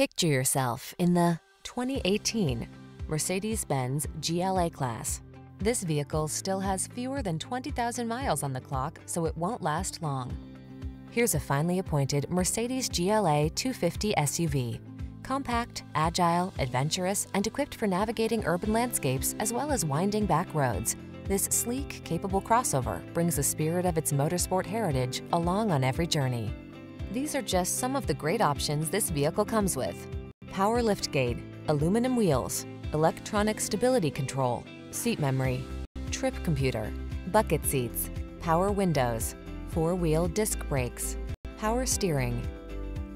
Picture yourself in the 2018 Mercedes-Benz GLA class. This vehicle still has fewer than 20,000 miles on the clock, so it won't last long. Here's a finely appointed Mercedes GLA 250 SUV. Compact, agile, adventurous, and equipped for navigating urban landscapes as well as winding back roads. This sleek, capable crossover brings the spirit of its motorsport heritage along on every journey. These are just some of the great options this vehicle comes with. Power liftgate, aluminum wheels, electronic stability control, seat memory, trip computer, bucket seats, power windows, four-wheel disc brakes, power steering.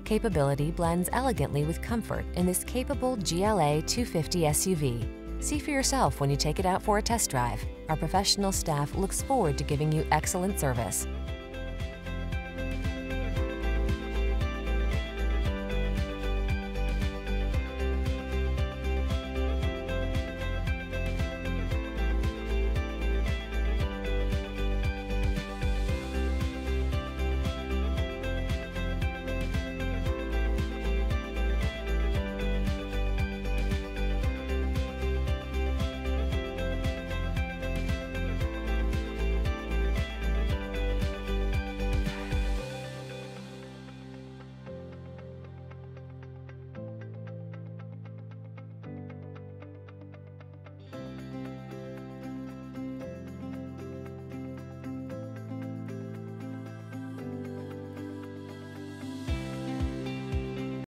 Capability blends elegantly with comfort in this capable GLA 250 SUV. See for yourself when you take it out for a test drive. Our professional staff looks forward to giving you excellent service.